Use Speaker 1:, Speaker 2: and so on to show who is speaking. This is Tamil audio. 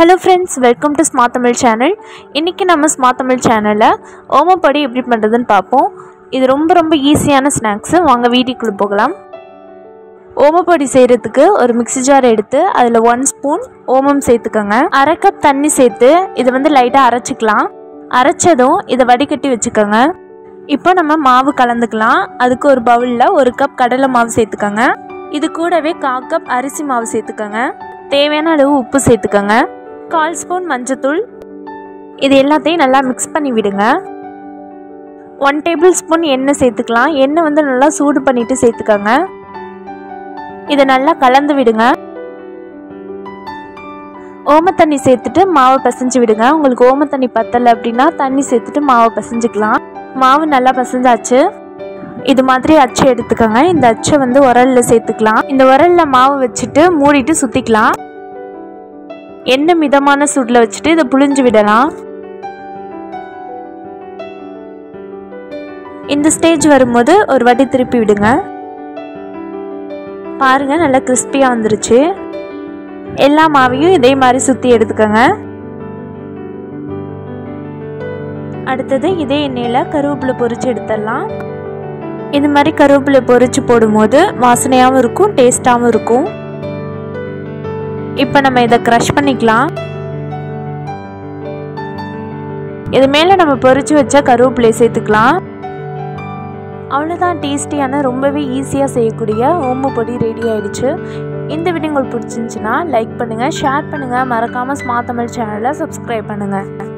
Speaker 1: Hello friends welcome to smart Tamil channel இன்றைக்கி நம்ம ஸ்மார்ட் தமிழ் சேனலில் ஓமப்பொடி எப்படி பண்ணுறதுன்னு பார்ப்போம். இது ரொம்ப ரொம்ப ஈஸியான ஸ்நாக்ஸு வாங்க வீட்டுக்குள்ளே போகலாம். ஓமப்பொடி செய்கிறதுக்கு ஒரு மிக்ஸி ஜார் எடுத்து அதில் ஒன் ஸ்பூன் ஓமம் சேர்த்துக்கோங்க. அரை கப் தண்ணி சேர்த்து இதை வந்து லைட்டாக அரைச்சிக்கலாம். அரைச்சதும் இதை வடிகட்டி வச்சுக்கோங்க. இப்போ நம்ம மாவு கலந்துக்கலாம். அதுக்கு ஒரு பவுலில் ஒரு கப் கடலை மாவு சேர்த்துக்கோங்க. இது கூடவே கால் கப் அரிசி மாவு சேர்த்துக்கோங்க. தேவையான அளவு உப்பு சேர்த்துக்கோங்க. கால் ஸ்பூன் மஞ்சத்தூள். இது எல்லாத்தையும் நல்லா மிக்ஸ் பண்ணி விடுங்க. ஒன் டேபிள் ஸ்பூன் எண்ணெய் சேர்த்துக்கலாம். எண்ணெய் வந்து நல்லா சூடு பண்ணிவிட்டு சேர்த்துக்கோங்க. இதை நல்லா கலந்து விடுங்க. ஓம தண்ணி சேர்த்துட்டு மாவை பசைஞ்சு விடுங்க. உங்களுக்கு ஓம தண்ணி பத்தலை அப்படின்னா தண்ணி சேர்த்துட்டு மாவை பசைஞ்சுக்கலாம். மாவு நல்லா பசைஞ்சாச்சு. இது மாதிரி அச்சு எடுத்துக்கோங்க. இந்த அச்சை வந்து உரலில் சேர்த்துக்கலாம். இந்த உரலில் மாவு வச்சுட்டு மூடிட்டு சுற்றிக்கலாம் எண்ணெய் மிதமான சூடில் வச்சுட்டு இதை புழிஞ்சு விடலாம்? இந்த ஸ்டேஜ் வரும்போது ஒரு வாட்டி திருப்பி விடுங்க. பாருங்க நல்லா கிறிஸ்பியாக வந்துருச்சு. எல்லா மாவையும் இதே மாதிரி சுற்றி எடுத்துக்கோங்க. அடுத்தது இதே எண்ணெயில் கருவேப்பிலை பொரிச்சு எடுத்துடலாம். இது மாதிரி கருவேப்பிலை பொரிச்சு போடும்போது வாசனையாகவும் இருக்கும் டேஸ்டாகவும் இருக்கும். இப்போ நம்ம இதை க்ரஷ் பண்ணிக்கலாம். இது மேலே நம்ம பொறிச்சு வச்ச கருவேப்பிலை சேர்த்துக்கலாம். அவ்வளோதான் டேஸ்டியான ரொம்பவே ஈஸியாக செய்யக்கூடிய ஓம்பு பொடி ரெடி ஆயிடுச்சு. இந்த வீடியோ உங்களுக்கு பிடிச்சிருந்துச்சுன்னா லைக் பண்ணுங்கள் ஷேர் பண்ணுங்கள் மறக்காமல் ஸ்மார்ட் தமிழ் சேனலை சப்ஸ்கிரைப் பண்ணுங்கள்